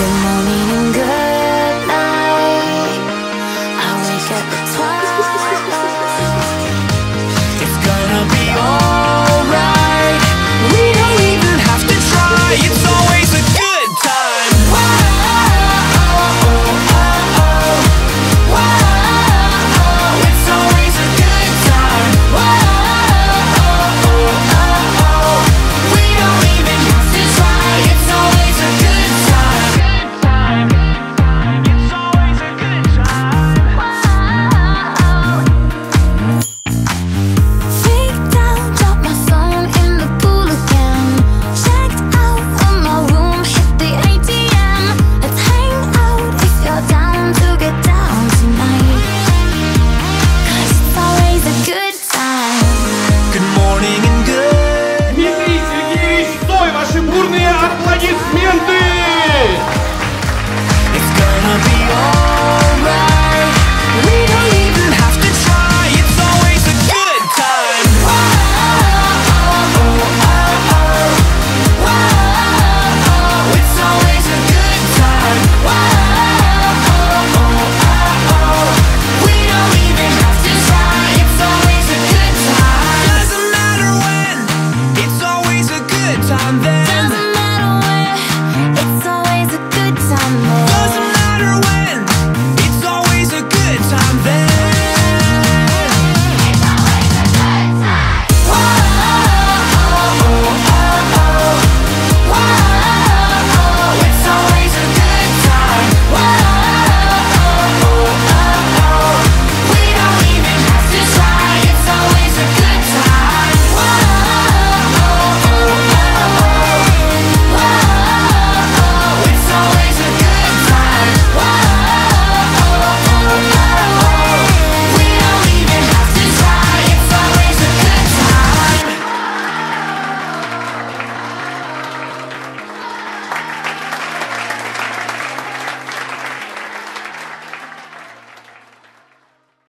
Good morning